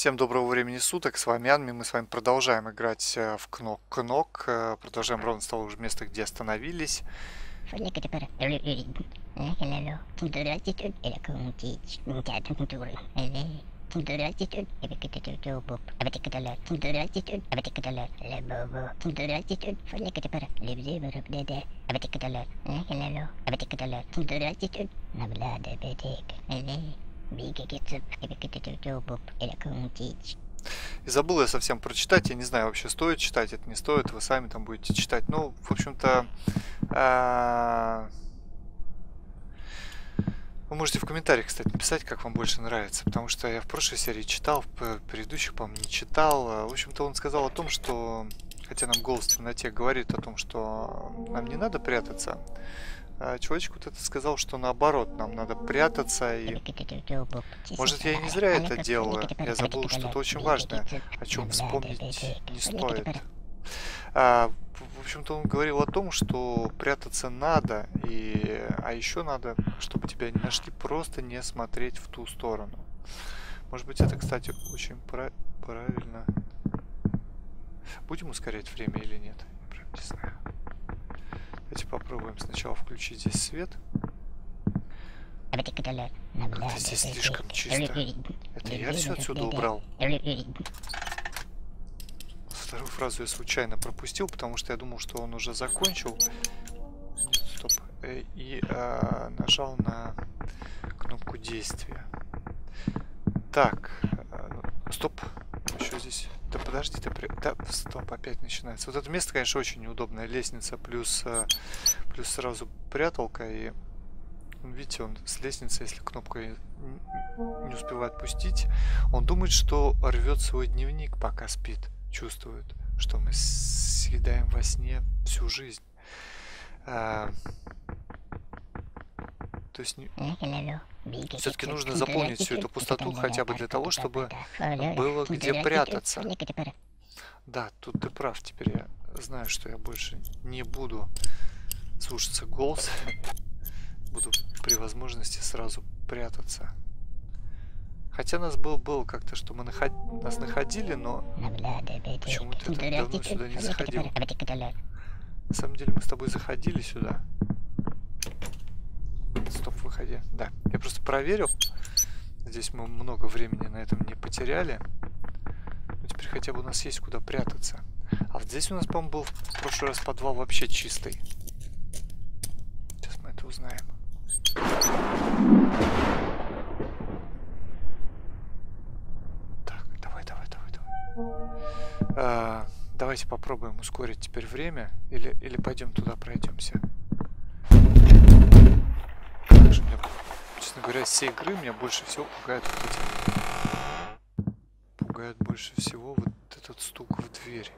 Всем доброго времени суток, с вами Анми, мы с вами продолжаем играть э, в Кнок Кнок, э, продолжаем ровно с того же места, где остановились. И забыл я совсем прочитать, я не знаю, вообще стоит читать, это не стоит, вы сами там будете читать. Ну, в общем-то, а, вы можете в комментариях, кстати, написать, как вам больше нравится, потому что я в прошлой серии читал, в предыдущих, по-моему, не читал. В общем-то, он сказал о том, что, хотя нам голос в темноте говорит о том, что нам не надо прятаться, а вот это сказал, что наоборот, нам надо прятаться и... Может, я и не зря это делаю. Я забыл что-то очень важное, о чем вспомнить не стоит. А, в общем-то, он говорил о том, что прятаться надо, и... а еще надо, чтобы тебя не нашли, просто не смотреть в ту сторону. Может быть, это, кстати, очень прав... правильно. Будем ускорять время или нет? Я прям не знаю. Давайте попробуем сначала включить здесь свет. Как-то здесь слишком чисто. Это я все отсюда убрал. Вторую фразу я случайно пропустил, потому что я думал, что он уже закончил. Стоп. Э, и а, нажал на кнопку действия. Так. А, ну, стоп. Подожди, ты... При... Да, стоп, опять начинается. Вот это место, конечно, очень неудобная лестница, плюс, э, плюс сразу пряталка, и видите, он с лестницы, если кнопку не успевает пустить, он думает, что рвет свой дневник, пока спит. Чувствует, что мы съедаем во сне всю жизнь. А, то есть все-таки нужно заполнить всю эту пустоту хотя бы для того, чтобы было где прятаться. Да, тут ты прав. Теперь я знаю, что я больше не буду слушаться голос. Буду при возможности сразу прятаться. Хотя нас был был как-то, что мы наход... нас находили, но почему-то я давно сюда не заходил. На самом деле мы с тобой заходили сюда. Стоп, выходи. Да, проверил. Здесь мы много времени на этом не потеряли. Ну, теперь хотя бы у нас есть куда прятаться. А вот здесь у нас, по-моему, был в прошлый раз подвал вообще чистый. Сейчас мы это узнаем. Так, давай, давай, давай, давай. А, давайте попробуем ускорить теперь время. Или, или пойдем туда пройдемся также меня, честно говоря, все игры меня больше всего пугают вот эти... Пугает больше всего вот этот стук в дверь.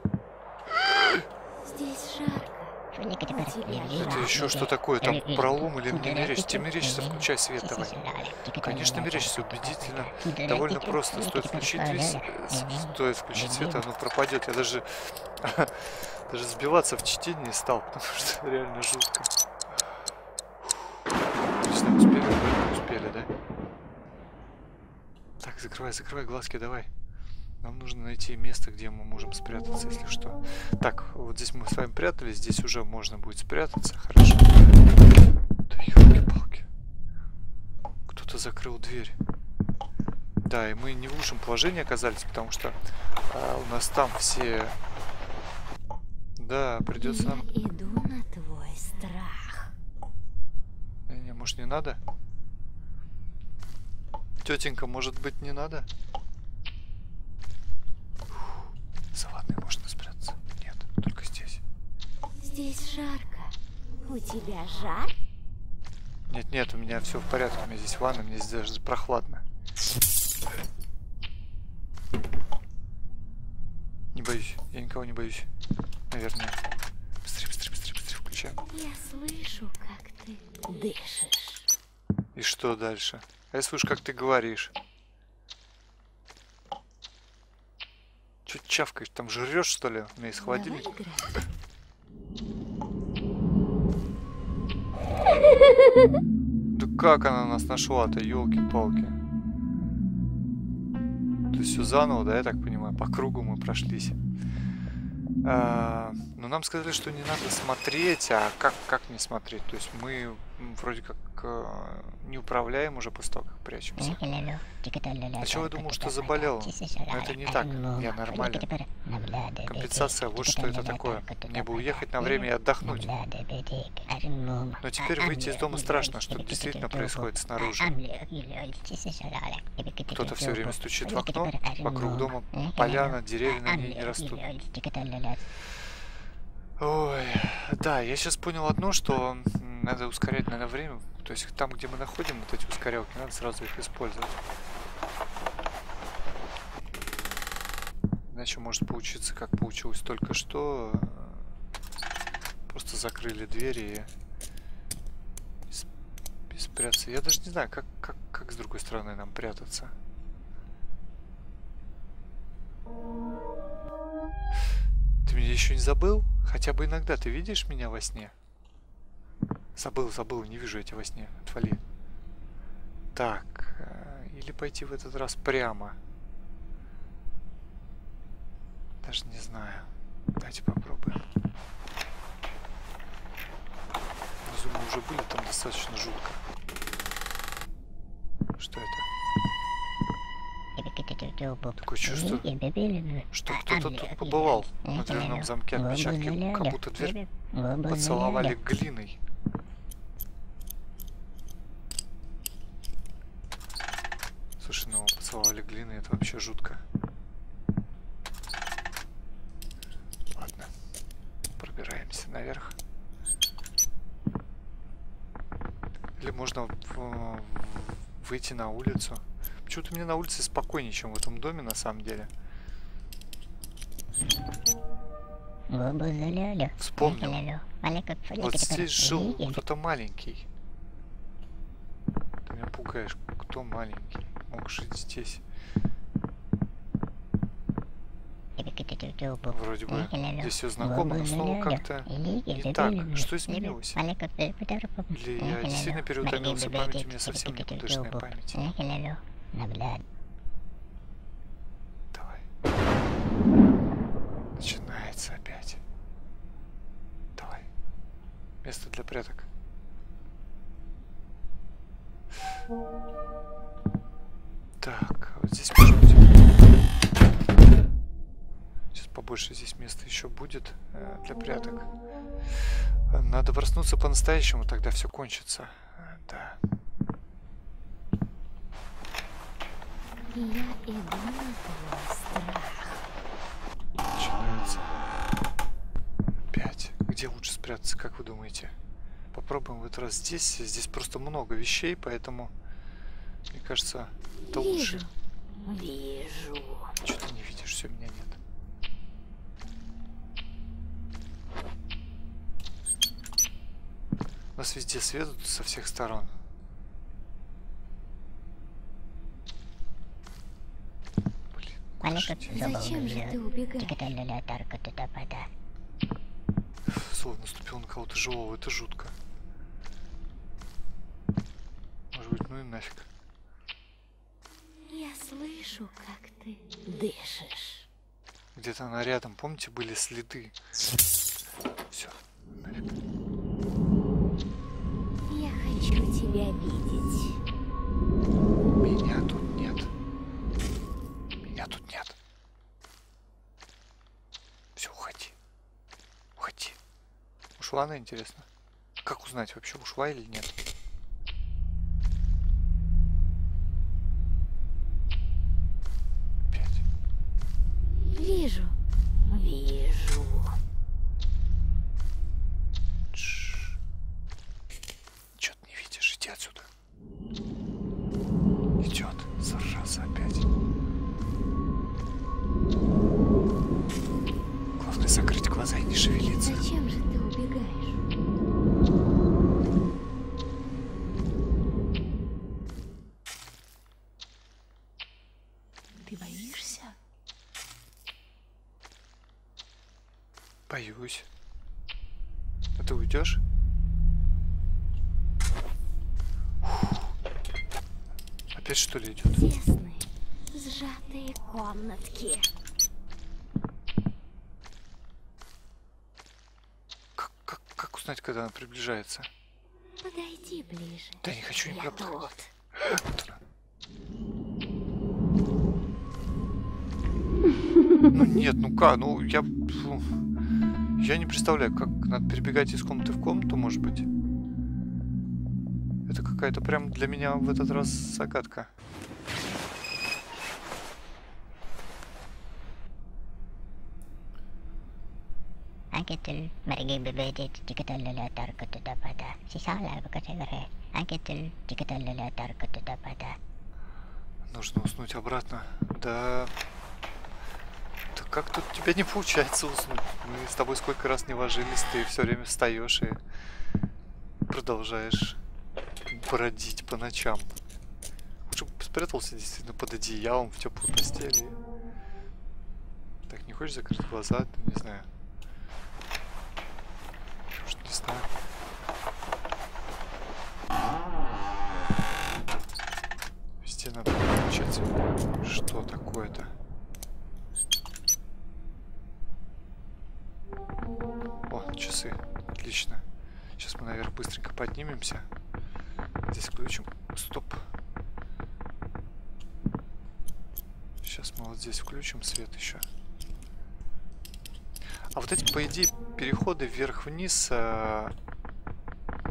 Здесь жарко. Это еще что такое? Там пролом или мне мерещится? Тебе мерещится, включай свет давай. Конечно, мерещится убедительно. Довольно просто. Стоит включить весь... Стоит включить свет, оно пропадет. Я даже... даже сбиваться в чтении стал, потому что реально жутко знаю, успели? Успели, да? Так, закрывай, закрывай глазки, давай. Нам нужно найти место, где мы можем спрятаться, если что. Так, вот здесь мы с вами прятались, здесь уже можно будет спрятаться. Хорошо. Да елки-палки. Кто-то закрыл дверь. Да, и мы не в лучшем положении оказались, потому что а, у нас там все... Да, придется нам... иду на твой страх. Может не надо? Тетенька, может быть не надо? За ванной можно спрятаться. Нет, только здесь. Здесь жарко. У тебя жар? Нет, нет, у меня все в порядке. У меня здесь ванна, мне здесь даже прохладно. Не боюсь. Я никого не боюсь. Наверное. Быстрее, быстрее, быстрее, быстрее включаем. Я слышу, как ты дышишь. И что дальше? А я слышу, как ты говоришь. Че чавкаешь? Там жрешь, что ли? У меня из холодильника. Да как она нас нашла-то, елки-палки? То есть все заново, да, я так понимаю, по кругу мы прошлись. А, но нам сказали, что не надо смотреть, а как, как не смотреть? То есть мы вроде как э, не управляем уже после того, как прячемся. А чего я думал, что заболел? Но это не так, я нормально. Компенсация, вот что это такое. Мне бы уехать на время и отдохнуть. Но теперь выйти из дома страшно, что действительно происходит снаружи. Кто-то все время стучит в окно, вокруг дома поляна, деревья на ней не растут. Ой, да, я сейчас понял одно, что надо ускорять, наверное, время. То есть там, где мы находим вот эти ускорялки, надо сразу их использовать. Иначе может получиться, как получилось только что. Просто закрыли двери и, и спрятаться. Я даже не знаю, как, как, как с другой стороны нам прятаться. Еще не забыл? Хотя бы иногда ты видишь меня во сне? Забыл, забыл, не вижу я тебя во сне. Отвали. Так, э, или пойти в этот раз прямо. Даже не знаю. Давайте попробуем. Внизу мы уже были, там достаточно жутко. Что это? Такое чувство, что кто-то тут побывал на дверном замке отпечатки, как будто дверь поцеловали глиной. Слушай, ну поцеловали глиной, это вообще жутко. Ладно, пробираемся наверх. Или можно выйти на улицу. Почему-то мне на улице спокойнее, чем в этом доме, на самом деле. Вспомнил. Вот здесь жил кто-то маленький. Ты меня пугаешь. Кто маленький? Мог жить здесь. Вроде бы здесь все знакомо, но снова как-то не так. Что изменилось? Или я действительно переутомился, память у меня совсем никудышная память. Давай. Начинается опять. Давай. Место для пряток. Так, вот здесь может быть... Сейчас побольше здесь места еще будет э, для пряток. Надо проснуться по-настоящему, тогда все кончится. Э, да. Я иду на твой страх. Начинается. Опять. Где лучше спрятаться, как вы думаете? Попробуем в этот раз здесь. Здесь просто много вещей, поэтому, мне кажется, это Вижу. лучше. Вижу. Что ты не видишь? Все, меня нет. У нас везде свет со всех сторон. Блин, куда ж идти? Зачем же ты убегаешь? Словно наступил на кого-то живого, это жутко. Может быть, ну и нафиг. Я слышу, как ты дышишь. Где-то она рядом, помните, были следы. Все, нафиг. Я хочу тебя видеть. Ушла она, интересно? Как узнать вообще, ушла или нет? Опять. Вижу. Вижу. Чё ты не видишь? Иди отсюда. Боюсь. А ты уйдешь? Опять что ли идет? Сжатые комнатки. Как, как, как узнать, когда она приближается? Подойди ближе. Да не хочу никуда подходить. Вот она. Ну нет, ну как, ну я... Я не представляю, как надо перебегать из комнаты в комнату, может быть. Это какая-то прям для меня в этот раз загадка. Anketul merigi bebedet jikatalala tarkatuda pada. Sisala bakasegare. Anketul jikatalala tarkatuda pada. Нужно уснуть обратно. Да... Как тут тебя не получается уснуть? Мы с тобой сколько раз не ложились, ты все время встаешь и продолжаешь бродить по ночам. Лучше бы спрятался действительно под одеялом в теплой постели. Так, не хочешь закрыть глаза? Не знаю. Может, не знаю. Надо включать. Что такое-то? Часы. Отлично. Сейчас мы наверх быстренько поднимемся. Здесь включим. Стоп. Сейчас мы вот здесь включим свет еще. А вот эти, по идее, переходы вверх-вниз, а,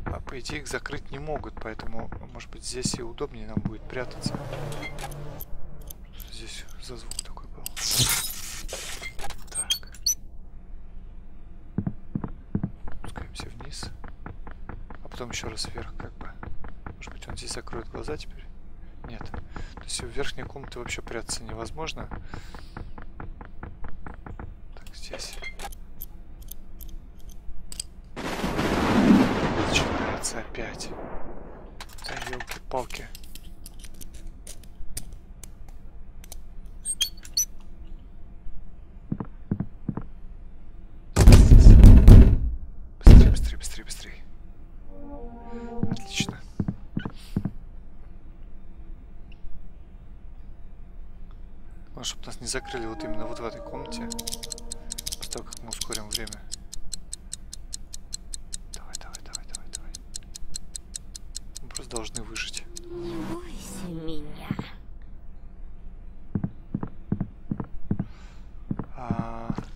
а, по идее, их закрыть не могут, поэтому, может быть, здесь и удобнее нам будет прятаться. Здесь за звук такой был? Так. Спускаемся вниз. А потом еще раз вверх, как бы. Может быть, он здесь закроет глаза теперь? Нет. То есть в верхней комнате вообще прятаться невозможно. Так, здесь. Начинается опять. Да елки-палки. Закрыли вот именно вот в этой комнате. После того, как мы ускорим время. Давай, давай, давай, давай, давай. Мы просто должны выжить. Не бойся меня. А... Чавкает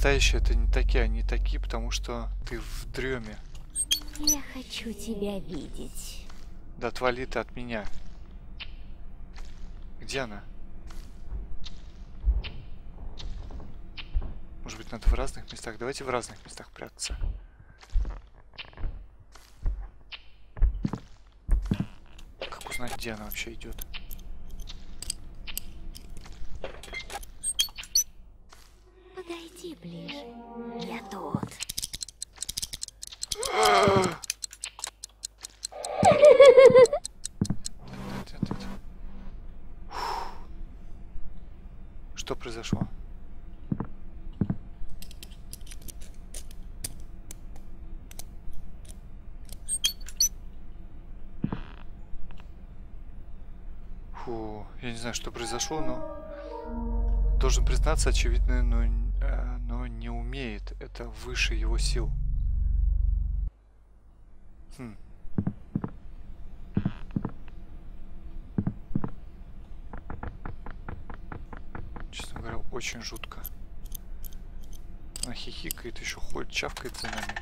настоящие это не такие, они такие, потому что ты в дреме. Я хочу тебя видеть. Да отвали ты от меня. Где она? Может быть, надо в разных местах? Давайте в разных местах прятаться. Как узнать, где она вообще идет? Знаю, что произошло, но должен признаться, очевидно, но, э, но не умеет. Это выше его сил. Хм. Честно говоря, очень жутко. Она хихикает, еще ходит, чавкает за нами.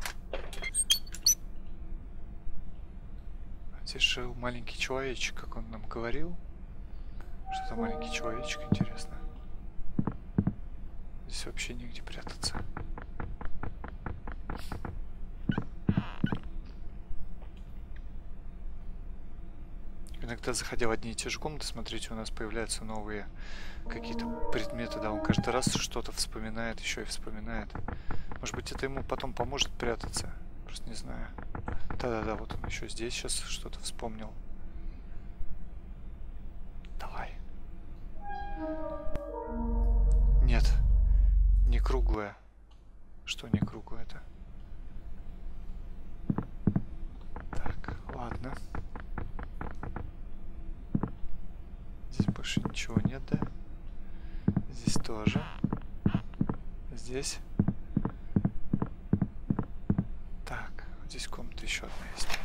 Здесь жил маленький человечек, как он нам говорил. За маленький человечек, интересно. Здесь вообще негде прятаться. Иногда, заходя в одни и те же комнаты, смотрите, у нас появляются новые какие-то предметы, да, он каждый раз что-то вспоминает, еще и вспоминает. Может быть, это ему потом поможет прятаться. Просто не знаю. Да-да-да, вот он еще здесь сейчас что-то вспомнил. Круглое. Что не круглое это? Так, ладно. Здесь больше ничего нет, да? Здесь тоже. Здесь. Так, здесь комната еще одна есть.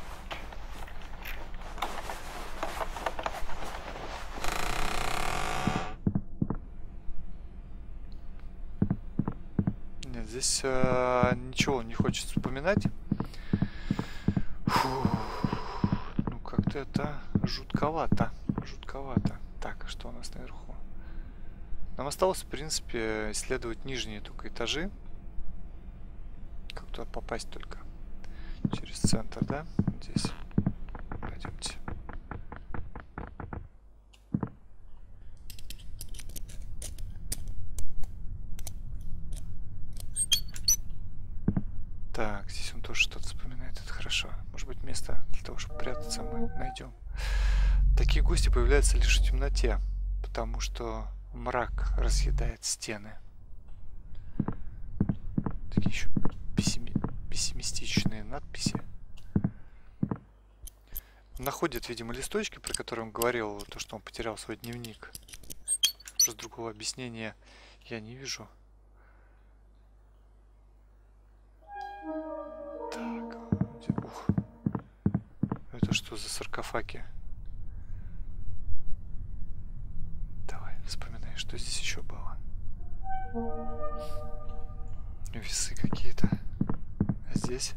Нет, здесь э, ничего не хочется вспоминать. Фу. Ну, как-то это жутковато. Жутковато. Так, что у нас наверху? Нам осталось, в принципе, исследовать нижние только этажи. Как туда попасть только? Через центр, да? Здесь. Такие гости появляются лишь в темноте, потому что мрак разъедает стены. Такие еще пессими... пессимистичные надписи. Находит, видимо, листочки, про которые он говорил, то, что он потерял свой дневник. Просто другого объяснения я не вижу. Так, ух. Это что за саркофаги? Давай, вспоминай, что здесь еще было. Весы какие-то. А здесь?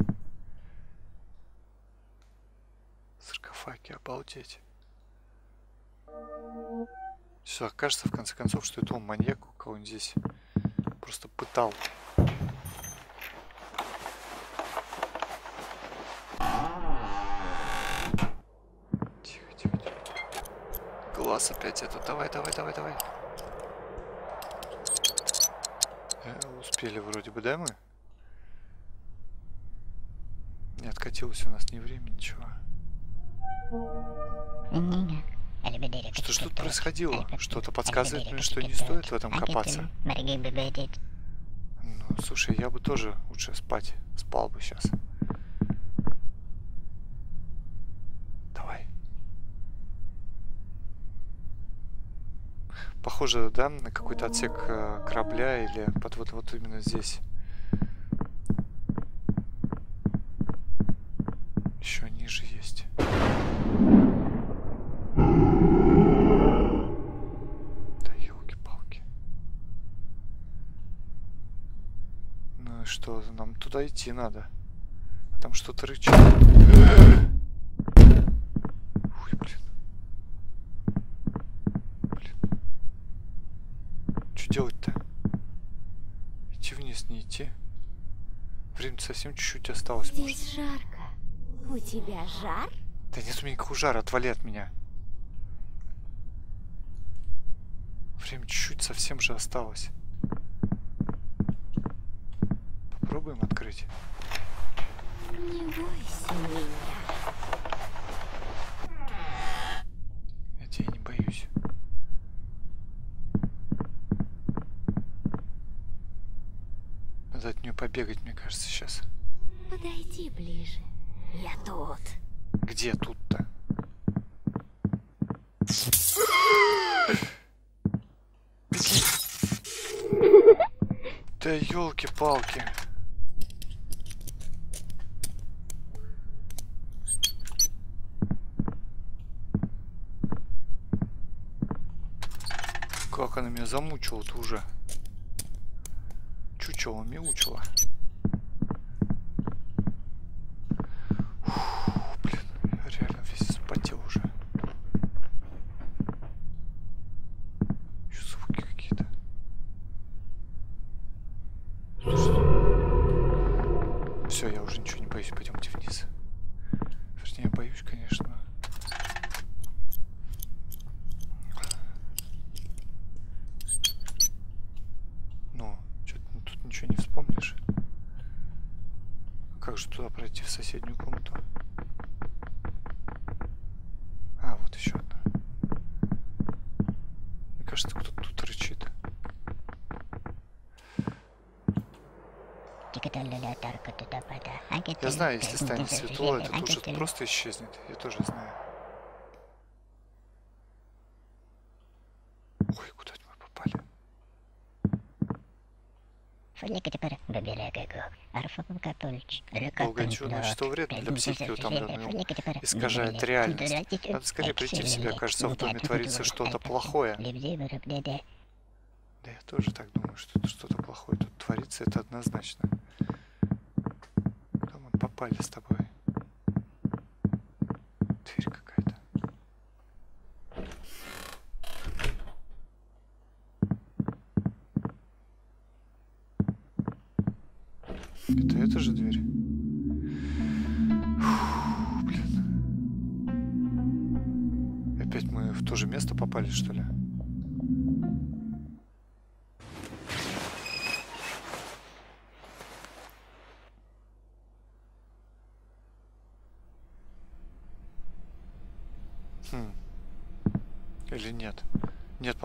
Саркофаги, обалдеть. Все, кажется, в конце концов, что это он маньяк, кого он здесь просто пытал. Глаз опять это. Давай, давай, давай, давай. Э, успели вроде бы, да, мы? Не откатилось у нас ни время, ничего. Что ж тут происходило? Что-то подсказывает мне, что не стоит в этом копаться. Ну, слушай, я бы тоже лучше спать. Спал бы сейчас. Давай. Похоже, да, на какой-то отсек э, корабля или под вот, вот именно здесь. Еще ниже есть. Да елки-палки. Ну и что, нам туда идти надо. А там что-то рычит. Ой, блин. Блин. Что делать-то? Идти вниз, не идти? Время совсем чуть-чуть осталось. может. Здесь жарко. У тебя жар? Да нет у меня никакого жара, отвали от меня. Время чуть-чуть совсем же осталось. Попробуем открыть. Не бойся меня. Я тебя не боюсь. Побегать, мне кажется, сейчас. Подойди ближе. Я тут. Где тут-то? Да елки-палки. Как она меня замучила-то уже. Чучело мяучила. Фу, блин, я реально весь вспотел уже. Еще звуки какие-то. Все, я уже ничего не боюсь, пойдемте вниз. Вернее, боюсь, конечно. Ну, что-то тут ничего не вспомнишь. Как же туда пройти в соседнюю комнату? А, вот еще одна. Мне кажется, кто-то тут рычит. Я знаю, если станет светло, это тоже просто исчезнет. Я тоже знаю. Ой, куда мы попали? Долгончу, ну что вредно для психики утомленного, искажает реальность. Надо скорее прийти в себя, кажется, в доме творится что-то плохое. Да я тоже так думаю, что тут что-то плохое тут творится, это однозначно. Попали с тобой? Дверь какая-то. Это эта же дверь? Фу, блин. Опять мы в то же место попали, что ли?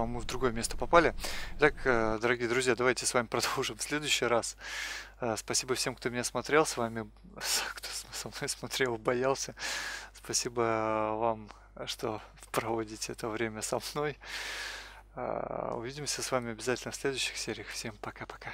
По-моему, в другое место попали. Итак, э, дорогие друзья, давайте с вами продолжим в следующий раз. Э, спасибо всем, кто меня смотрел. С вами, кто со мной смотрел, боялся. Спасибо вам, что проводите это время со мной. Э, увидимся с вами обязательно в следующих сериях. Всем пока-пока.